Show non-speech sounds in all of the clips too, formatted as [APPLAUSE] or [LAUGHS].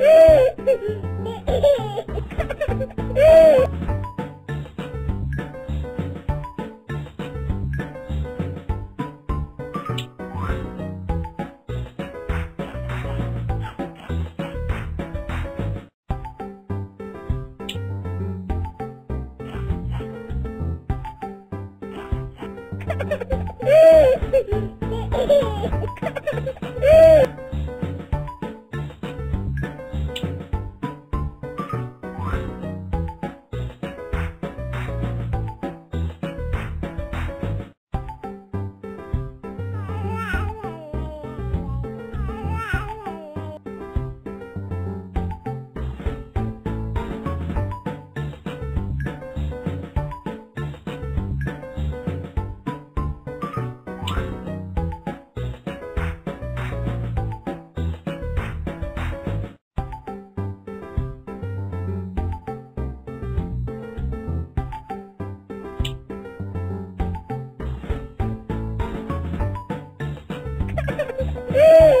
Hey! Ha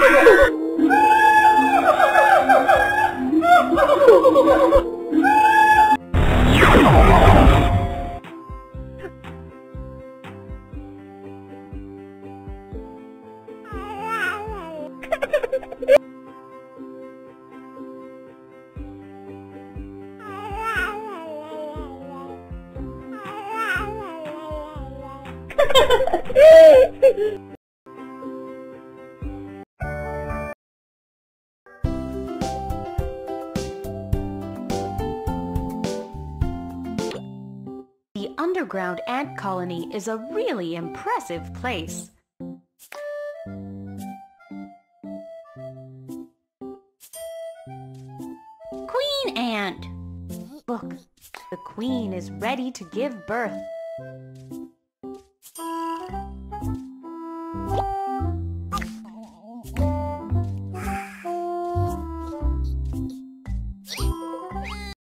Oh the [LAUGHS] underground ant colony is a really impressive place. Queen ant! Look, the queen is ready to give birth.